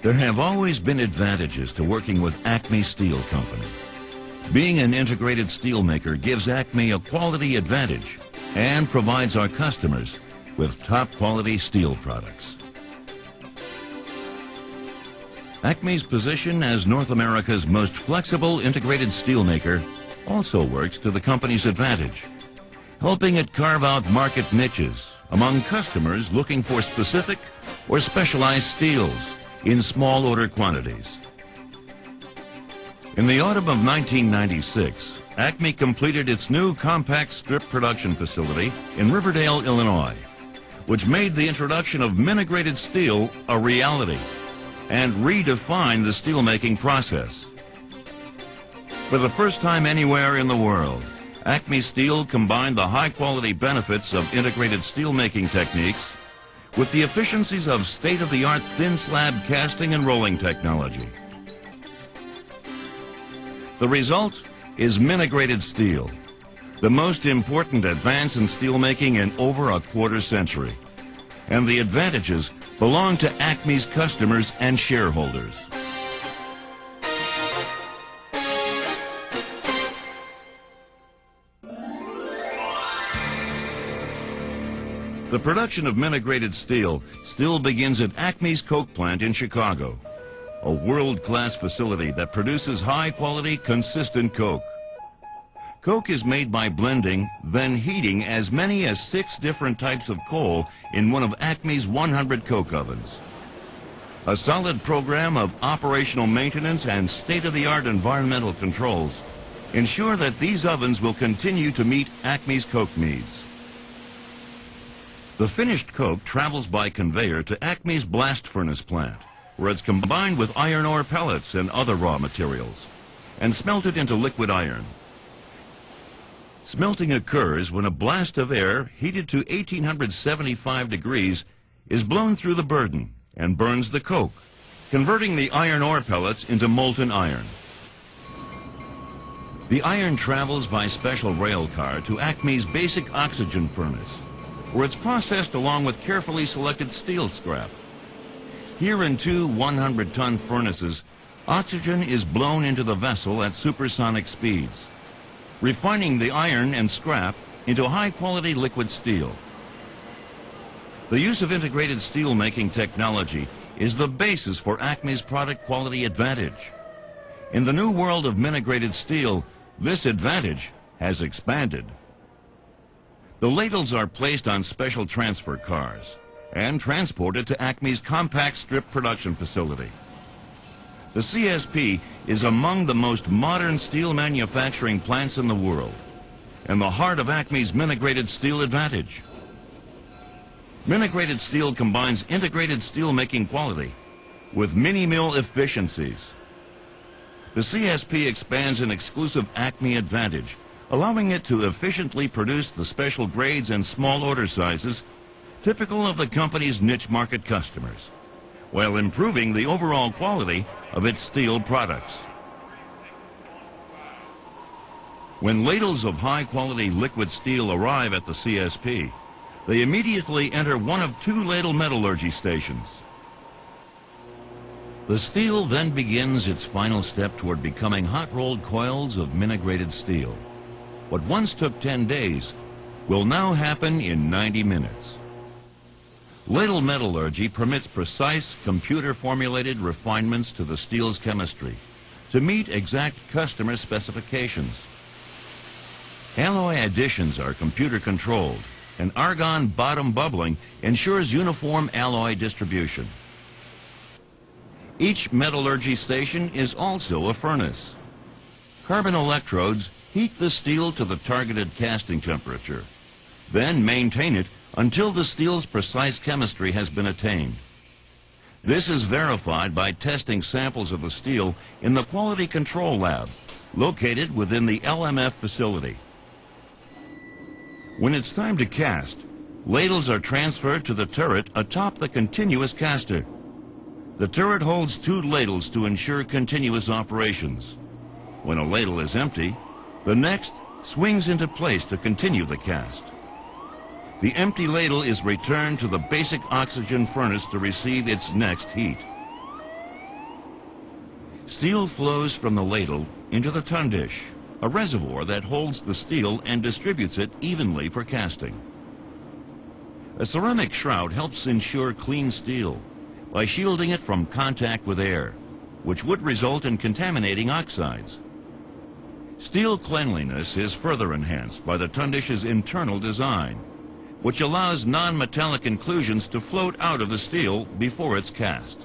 There have always been advantages to working with Acme Steel Company. Being an integrated steelmaker gives Acme a quality advantage and provides our customers with top quality steel products. Acme's position as North America's most flexible integrated steelmaker also works to the company's advantage, helping it carve out market niches among customers looking for specific or specialized steels in small order quantities. In the autumn of 1996, Acme completed its new compact strip production facility in Riverdale, Illinois, which made the introduction of minigrated steel a reality and redefined the steelmaking process. For the first time anywhere in the world, Acme Steel combined the high-quality benefits of integrated steelmaking techniques with the efficiencies of state-of-the-art thin slab casting and rolling technology. The result is minigrated steel, the most important advance in steelmaking in over a quarter century. And the advantages belong to Acme's customers and shareholders. The production of minigrated steel still begins at Acme's Coke plant in Chicago, a world-class facility that produces high-quality, consistent coke. Coke is made by blending, then heating as many as six different types of coal in one of Acme's 100 coke ovens. A solid program of operational maintenance and state-of-the-art environmental controls ensure that these ovens will continue to meet Acme's coke needs. The finished coke travels by conveyor to Acme's blast furnace plant, where it's combined with iron ore pellets and other raw materials, and smelted into liquid iron. Smelting occurs when a blast of air heated to 1875 degrees is blown through the burden and burns the coke, converting the iron ore pellets into molten iron. The iron travels by special rail car to Acme's basic oxygen furnace, where it's processed along with carefully selected steel scrap. Here in two 100-ton furnaces, oxygen is blown into the vessel at supersonic speeds, refining the iron and scrap into high-quality liquid steel. The use of integrated steel-making technology is the basis for Acme's product quality advantage. In the new world of minigrated steel, this advantage has expanded. The ladles are placed on special transfer cars and transported to Acme's compact strip production facility. The CSP is among the most modern steel manufacturing plants in the world and the heart of Acme's minigrated steel advantage. Minigrated steel combines integrated steel making quality with mini mill efficiencies. The CSP expands an exclusive Acme advantage allowing it to efficiently produce the special grades and small order sizes typical of the company's niche market customers, while improving the overall quality of its steel products. When ladles of high-quality liquid steel arrive at the CSP, they immediately enter one of two ladle metallurgy stations. The steel then begins its final step toward becoming hot-rolled coils of minigrated steel. What once took 10 days will now happen in 90 minutes. Ladle metallurgy permits precise computer-formulated refinements to the steel's chemistry to meet exact customer specifications. Alloy additions are computer controlled and argon bottom bubbling ensures uniform alloy distribution. Each metallurgy station is also a furnace. Carbon electrodes Heat the steel to the targeted casting temperature. Then maintain it until the steel's precise chemistry has been attained. This is verified by testing samples of the steel in the Quality Control Lab, located within the LMF facility. When it's time to cast, ladles are transferred to the turret atop the continuous caster. The turret holds two ladles to ensure continuous operations. When a ladle is empty, the next swings into place to continue the cast. The empty ladle is returned to the basic oxygen furnace to receive its next heat. Steel flows from the ladle into the tundish, a reservoir that holds the steel and distributes it evenly for casting. A ceramic shroud helps ensure clean steel by shielding it from contact with air, which would result in contaminating oxides. Steel cleanliness is further enhanced by the Tundish's internal design, which allows non-metallic inclusions to float out of the steel before it's cast.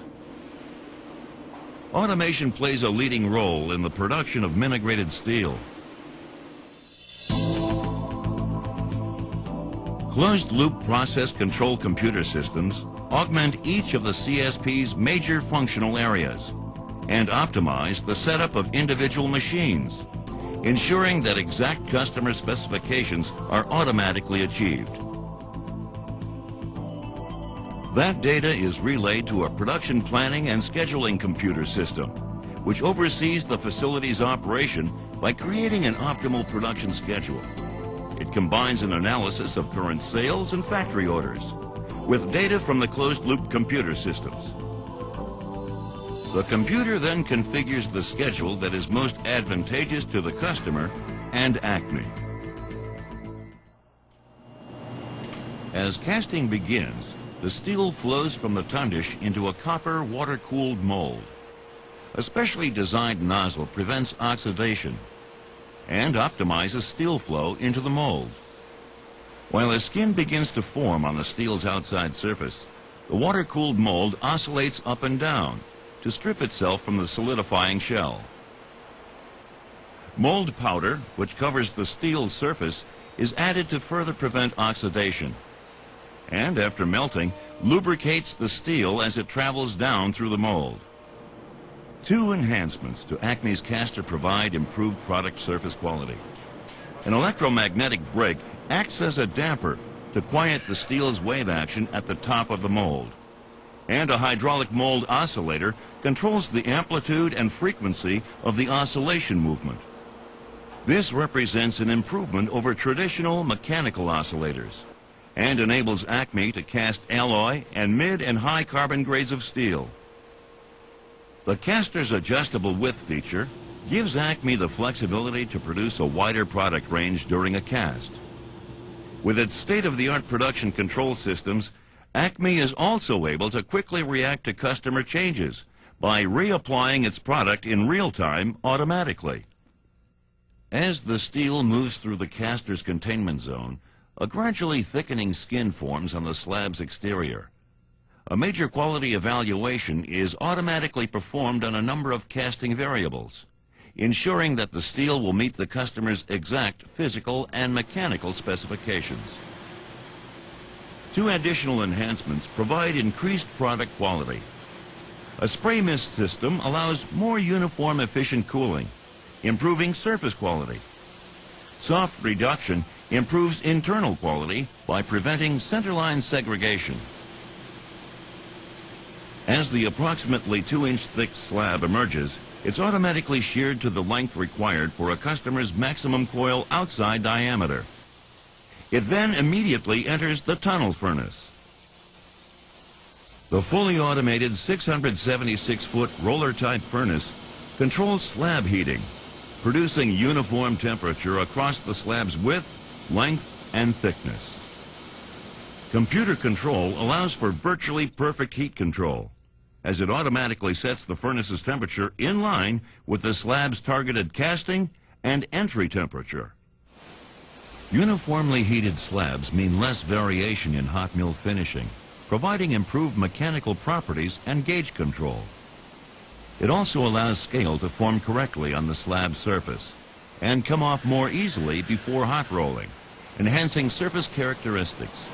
Automation plays a leading role in the production of minigrated steel. Closed-loop process control computer systems augment each of the CSP's major functional areas and optimize the setup of individual machines ensuring that exact customer specifications are automatically achieved. That data is relayed to a production planning and scheduling computer system, which oversees the facility's operation by creating an optimal production schedule. It combines an analysis of current sales and factory orders with data from the closed-loop computer systems. The computer then configures the schedule that is most advantageous to the customer and Acme. As casting begins, the steel flows from the tundish into a copper water-cooled mold. A specially designed nozzle prevents oxidation and optimizes steel flow into the mold. While a skin begins to form on the steel's outside surface, the water-cooled mold oscillates up and down, to strip itself from the solidifying shell. Mold powder, which covers the steel surface, is added to further prevent oxidation. And after melting, lubricates the steel as it travels down through the mold. Two enhancements to Acme's caster provide improved product surface quality. An electromagnetic brake acts as a damper to quiet the steel's wave action at the top of the mold and a hydraulic mold oscillator controls the amplitude and frequency of the oscillation movement. This represents an improvement over traditional mechanical oscillators and enables Acme to cast alloy and mid and high carbon grades of steel. The caster's adjustable width feature gives Acme the flexibility to produce a wider product range during a cast. With its state-of-the-art production control systems, Acme is also able to quickly react to customer changes by reapplying its product in real time automatically. As the steel moves through the caster's containment zone, a gradually thickening skin forms on the slab's exterior. A major quality evaluation is automatically performed on a number of casting variables, ensuring that the steel will meet the customer's exact physical and mechanical specifications. Two additional enhancements provide increased product quality. A spray mist system allows more uniform efficient cooling, improving surface quality. Soft reduction improves internal quality by preventing centerline segregation. As the approximately 2-inch thick slab emerges, it's automatically sheared to the length required for a customer's maximum coil outside diameter. It then immediately enters the tunnel furnace. The fully automated 676-foot roller-type furnace controls slab heating, producing uniform temperature across the slab's width, length, and thickness. Computer control allows for virtually perfect heat control, as it automatically sets the furnace's temperature in line with the slab's targeted casting and entry temperature. Uniformly heated slabs mean less variation in hot mill finishing, providing improved mechanical properties and gauge control. It also allows scale to form correctly on the slab surface and come off more easily before hot rolling, enhancing surface characteristics.